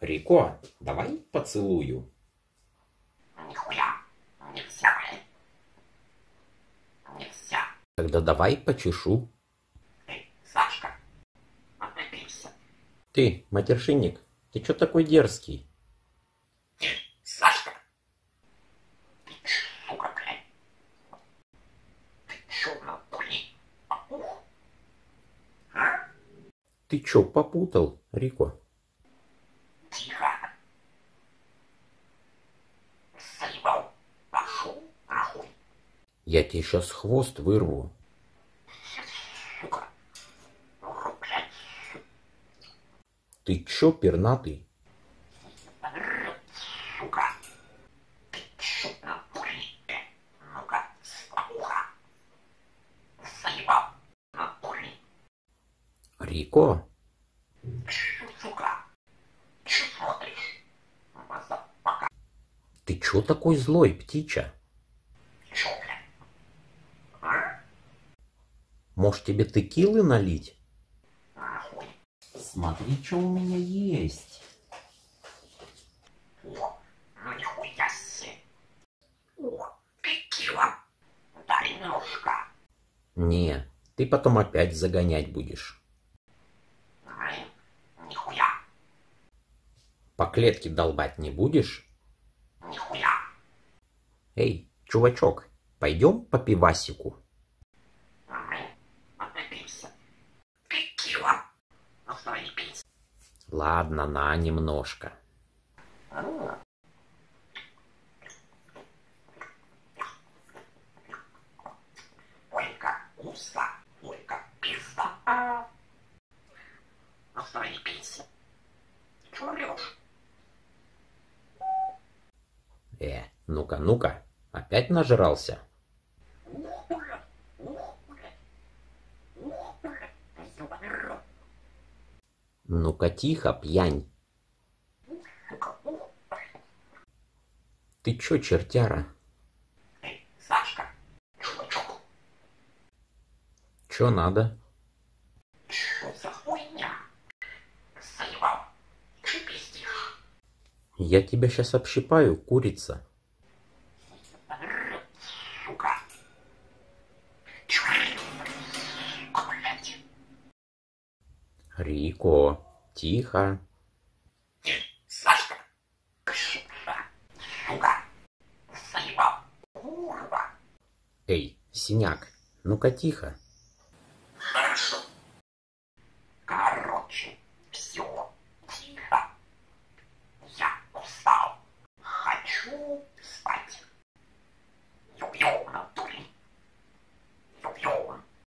Рико, давай поцелую. Нихуя. Нельзя. Нельзя. Тогда давай почешу. Эй, Сашка. Отлепился. Ты, матершинник, ты чё такой дерзкий? Сашка. Ты сука, блядь. Ты чё на хуй? Опух? А? Ты чё попутал, Рико? Тихо. Заебал. Пошел нахуй. Я тебе сейчас хвост вырву. Ты чё пернатый? Рико, ты чё такой злой, птича? Чё, блядь? А? Может тебе текилы налить? Смотри, что у меня есть. Не, ты потом опять загонять будешь. Нихуя. По клетке долбать не будешь? Нихуя. Эй, чувачок, пойдем по пивасику? Ладно, на немножко. Ой, как вкусно. Ой, как пизда. А. Заебись. Чё орёшь? Э, ну-ка, ну-ка, опять нажрался? Ну-ка, тихо, пьянь. Ты чё, чертяра? Эй, Сашка. Чувачок. Чё надо? Чё за хуйня? Заебал. Чё пиздишь? Я тебя сейчас общипаю, курица. Сука. Рико, тихо. Сашка, Эй, синяк, ну-ка тихо. Хорошо. Короче, все тихо. Я устал. Хочу спать.